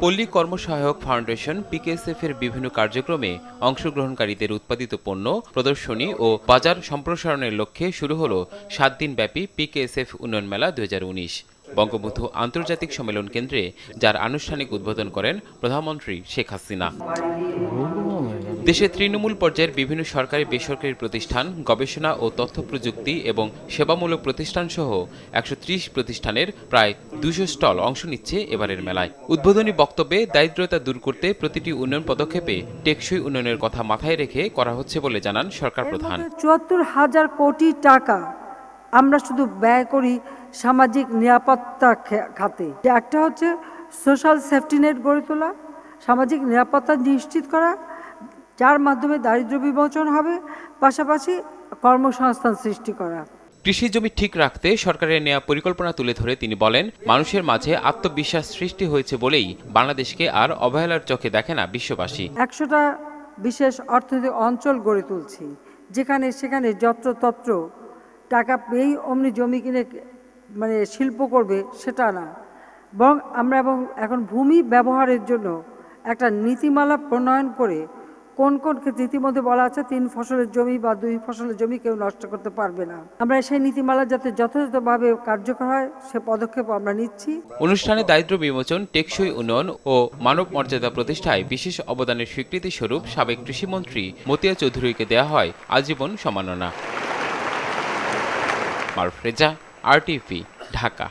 পল্লী কর্মসহায়ক foundation PKSF এর বিভিন্ন কার্যক্রমে অংশগ্রহণকারীদের উৎপাদিত পণ্য, প্রদর্শনী ও বাজার সম্প্রসারণের লক্ষ্যে শুরু হলো সাত দিনব্যাপী পিকেএসএফ উন্নয়ন মেলা দু হাজার উনিশ। বঙ্গবন্ধু আন্তর্জাতিক সম্মেলন কেন্দ্রে, যার আনুষ্ঠানিক উদ্বোধন করেন প্রধানমন্ত্রী শেখ হাসিনা। দেশে তৃণমূল পর্যায়ের বিভিন্ন সরকারি বেসরকারি প্রতিষ্ঠান, গবেষণা ও তথ্য প্রযুক্তি এবং সেবামূলক প্রতিষ্ঠান সহ একশো প্রতিষ্ঠানের প্রায় দুশো স্টল অংশ নিচ্ছে এবারের মেলায়। উদ্বোধনী বক্তব্যে দারিদ্রতা দূর করতে প্রতিটি উন্নয়ন পদক্ষেপে টেকসই উন্নয়নের কথা মাথায় রেখে করা হচ্ছে বলে জানান সরকার প্রধান। চুয়াত্তর হাজার কোটি টাকা আমরা শুধু ব্যয় করি সামাজিক নিরাপত্তা খাতে। একটা হচ্ছে সোশ্যাল সেফটি নেট গড়ে তোলা, সামাজিক নিরাপত্তা নিশ্চিত করা যার মাধ্যমে দারিদ্র্য বিমোচন হবে পাশাপাশি কর্মসংস্থান সৃষ্টি করা। কৃষি জমি ঠিক রাখতে সরকারের নেওয়া পরিকল্পনা তুলে ধরে তিনি বলেন মানুষের মাঝে আত্মবিশ্বাস সৃষ্টি হয়েছে বলেই বাংলাদেশকে আর অবহেলার চোখে দেখে না বিশ্ববাসী। একশোটা বিশেষ অর্থনৈতিক অঞ্চল গড়ে তুলছি যেখানে সেখানে যত্রতত্র টাকা পেয়েই অমনি জমি কিনে মানে শিল্প করবে সেটা না। বরং আমরা এবং এখন ভূমি ব্যবহারের জন্য একটা নীতিমালা প্রণয়ন করে কোন কোন ইতিমধ্যে বলা আছে, তিন ফসলের জমি বা দুই ফসলের জমি কেউ নষ্ট করতে পারবে না। আমরা সেই নীতিমালা যাতে যথাযথভাবে কার্যকর হয়, সে পদক্ষেপ আমরা নিচ্ছি। অনুষ্ঠানে দারিদ্র বিমোচন, টেকসই উন্নয়ন ও মানব মর্যাদা প্রতিষ্ঠায় বিশেষ অবদানের স্বীকৃতি স্বরূপ সাবেক কৃষিমন্ত্রী মতিয়া চৌধুরীকে দেয়া হয় আজীবন সম্মাননা মারুফ রেজা আরটিভি ঢাকা।